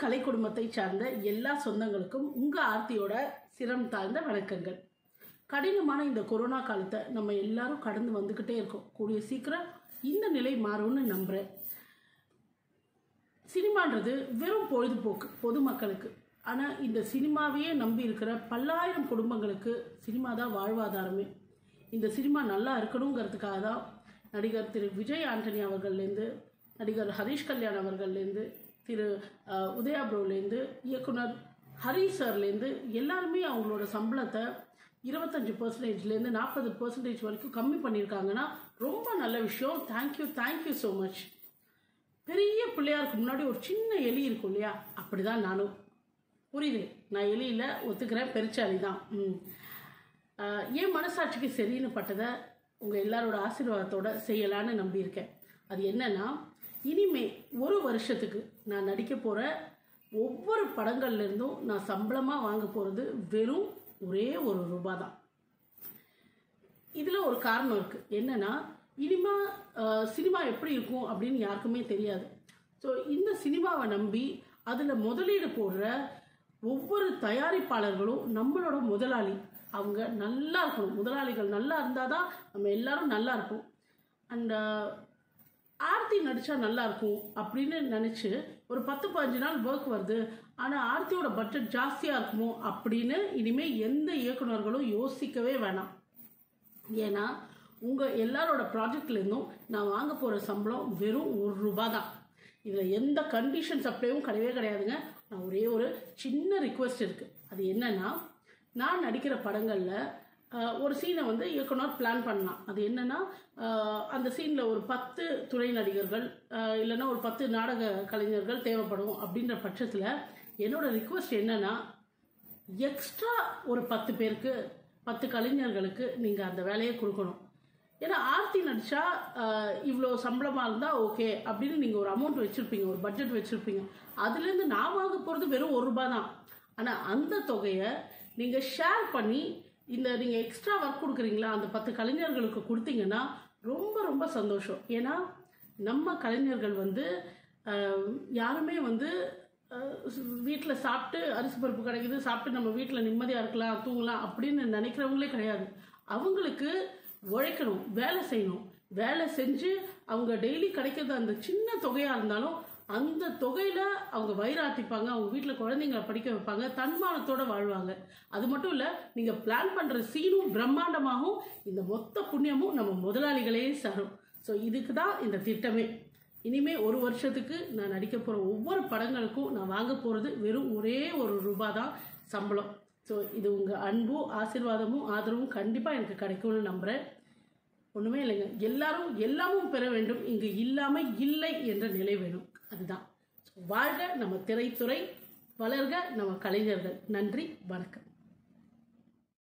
கலை குடும்பத்தை சார்ந்த எல்லா சொந்தங்களுக்கும் உங்கள் ஆர்த்தியோட சிரம் தாழ்ந்த வணக்கங்கள். கடினமான இந்த கொரோனா காலத்தை நம்ம எல்லாரும் கடந்து வந்துக்கிட்டே இருக்கோம். கூடிய சீக்கிரம் இந்த நிலை மாறும்னு நம்புகிறேன் சினிமான்றது வெறும் பொழுதுபோக்கு பொதுமக்களுக்கு. ஆனால் இந்த சினிமாவையே நம்பி இருக்கிற பல்லாயிரம் குடும்பங்களுக்கு சினிமா தான் வாழ்வாதாரமே. இந்த சினிமா நல்லா இருக்கணுங்கிறதுக்காக தான் நடிகர் திரு. விஜய் ஆண்டனி அவர்கள்லேருந்து நடிகர் ஹரிஷ் கல்யாண் அவர்கள்லேருந்து திரு உதயா ப்ரோலேருந்து இயக்குனர் ஹரி சார்லேருந்து எல்லாருமே அவங்களோட சம்பளத்தை இருபத்தஞ்சு பர்சன்டேஜ்லேருந்து நாற்பது பர்சன்டேஜ் வரைக்கும் கம்மி பண்ணியிருக்காங்கன்னா ரொம்ப நல்ல விஷயம். தேங்க்யூ தேங்க்யூ ஸோ மச் பெரிய பிள்ளையாருக்கு முன்னாடி ஒரு சின்ன எலி இருக்கும் இல்லையா? அப்படிதான் நானும். புரியுது? நான் எலியில் ஒத்துக்கிறேன். பெருச்சாலி தான். என் மனசாட்சிக்கு சரின்னு பட்டதை உங்கள் எல்லாரோட ஆசீர்வாதத்தோட செய்யலான்னு நம்பியிருக்கேன். அது என்னன்னா இனிமே ஒரு வருஷத்துக்கு நான் நடிக்க போகிற ஒவ்வொரு படங்கள்லேருந்தும் நான் சம்பளமாக வாங்க போகிறது வெறும் ஒரே ஒரு ரூபா தான் இதில் ஒரு காரணம் இருக்குது என்னன்னா இனிமா சினிமா எப்படி இருக்கும் அப்படின்னு யாருக்குமே தெரியாது. ஸோ இந்த சினிமாவை நம்பி அதில் முதலீடு போடுற ஒவ்வொரு தயாரிப்பாளர்களும் நம்மளோட முதலாளி. அவங்க நல்லா இருக்கணும். முதலாளிகள் நல்லா இருந்தால் தான் நம்ம எல்லாரும் நல்லா இருப்போம். அண்ட் ஆர்த்தி நடித்தா நல்லா இருக்கும் அப்படின்னு நினச்சி ஒரு பத்து பதினஞ்சு நாள் ஒர்க் வருது. ஆனால் ஆர்த்தியோட பட்ஜெட் ஜாஸ்தியாக இருக்குமோ அப்படின்னு இனிமேல் எந்த இயக்குனர்களும் யோசிக்கவே வேணாம். ஏன்னா உங்கள் எல்லாரோட ப்ராஜெக்ட்லேருந்தும் நான் வாங்க போகிற சம்பளம் வெறும் ஒரு ரூபா தான் இதில் எந்த கண்டிஷன்ஸ் அப்படியும் கிடையவே கிடையாதுங்க. நான் ஒரே ஒரு சின்ன ரிக்வெஸ்ட் இருக்குது அது என்னன்னா நான் நடிக்கிற படங்களில் ஒரு சீனை வந்து இயக்குனர் பிளான் பண்ணலாம். அது என்னன்னா அந்த சீனில் ஒரு பத்து துணை நடிகர்கள் இல்லைன்னா ஒரு பத்து நாடக கலைஞர்கள் தேவைப்படும் அப்படின்ற பட்சத்தில் என்னோட ரிக்வஸ்ட் என்னன்னா எக்ஸ்ட்ரா ஒரு பத்து பேருக்கு பத்து கலைஞர்களுக்கு நீங்கள் அந்த வேலையை கொடுக்கணும். ஏன்னா ஆர்த்தி நடிச்சா இவ்வளோ சம்பளமாக இருந்தால் ஓகே அப்படின்னு நீங்கள் ஒரு அமௌண்ட் வச்சுருப்பீங்க ஒரு பட்ஜெட் வச்சுருப்பீங்க. அதுலேருந்து நான் வாங்க போகிறது வெறும் ஒரு ரூபா தான். ஆனால் அந்த தொகையை நீங்கள் ஷேர் பண்ணி இந்த நீங்கள் எக்ஸ்ட்ரா ஒர்க் கொடுக்குறீங்களா அந்த பத்து கலைஞர்களுக்கு கொடுத்தீங்கன்னா ரொம்ப ரொம்ப சந்தோஷம். ஏன்னா நம்ம கலைஞர்கள் வந்து யாருமே வந்து வீட்டில் சாப்பிட்டு அரிசி பருப்பு கிடைக்குது சாப்பிட்டு நம்ம வீட்டில் நிம்மதியாக இருக்கலாம் தூங்கலாம் அப்படின்னு நினைக்கிறவங்களே கிடையாது. அவங்களுக்கு உழைக்கணும் வேலை செய்யணும். வேலை செஞ்சு அவங்க டெய்லி கிடைக்கிறது அந்த சின்ன தொகையாக இருந்தாலும் அந்த தொகையில் அவங்க வயிறாட்டிப்பாங்க அவங்க வீட்டில் குழந்தைங்களை படிக்க வைப்பாங்க தன்மானத்தோட வாழ்வாங்க. அது மட்டும் இல்லை நீங்கள் பிளான் பண்ணுற சீனும் பிரம்மாண்டமாகவும் இந்த மொத்த புண்ணியமும் நம்ம முதலாளிகளே சாரும் ஸோ இதுக்கு தான் இந்த திட்டமே. இனிமே ஒரு வருஷத்துக்கு நான் நடிக்க போகிற ஒவ்வொரு படங்களுக்கும் நான் வாங்க போகிறது வெறும் ஒரே ஒரு ரூபா தான் சம்பளம். ஸோ இது உங்கள் அன்பும் ஆசீர்வாதமும் ஆதரவும் கண்டிப்பாக எனக்கு கிடைக்கும்னு நம்புகிறேன் ஒன்றுமே இல்லைங்க. எல்லாரும் எல்லாமும் பெற வேண்டும். இங்கு இல்லாமல் இல்லை என்ற நிலை வேணும். அதுதான். வாழ்க நம்ம திரைத்துறை வளர்க நம்ம கலைஞர்கள். நன்றி வணக்கம்.